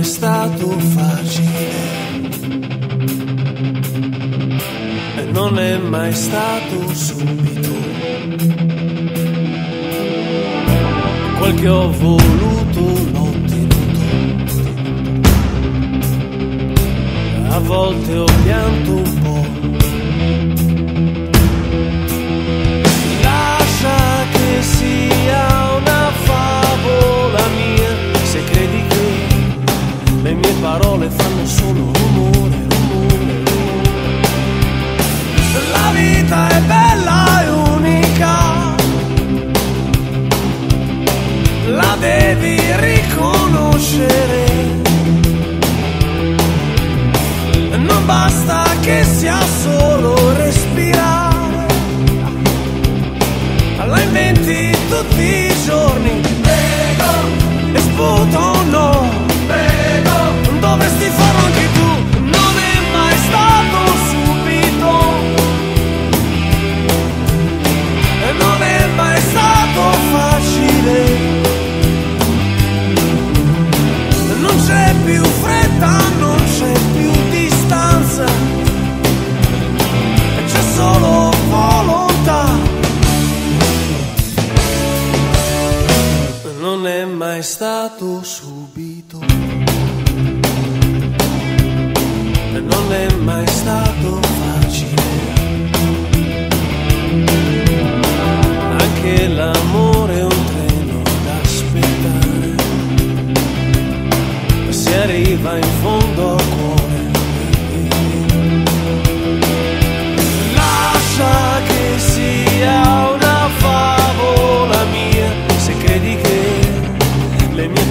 è stato facile e non è mai stato subito. Quel che ho voluto l'ho ottenuto. A volte ho pianto parole fanno solo rumore, rumore, rumore. La vita è bella e unica, la devi riconoscere. Non basta che sia solo respirare, la inventi tutti i giorni. Prego, e sputa non c'è più distanza, c'è solo volontà. Non è mai stato subito,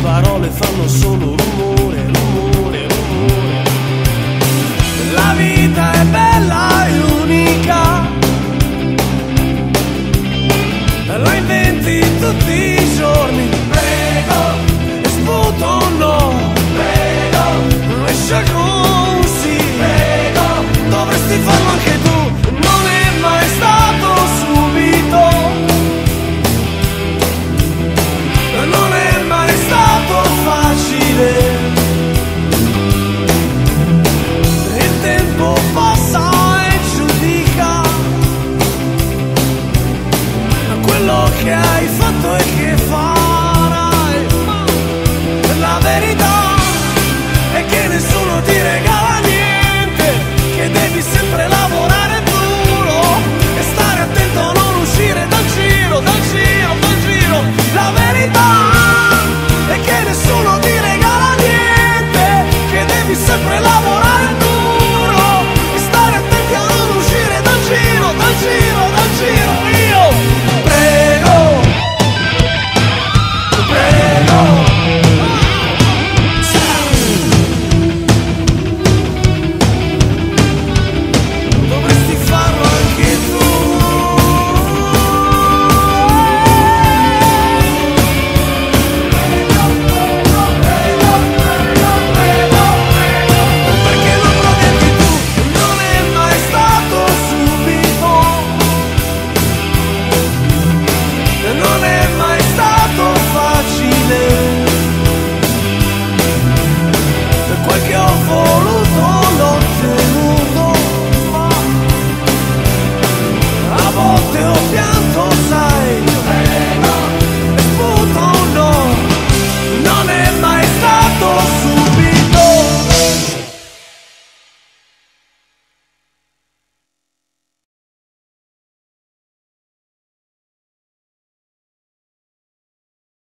parole fanno solo rumore, rumore, rumore. La vita è bella e unica, la inventi tutti i giorni. Prego, e sputo no?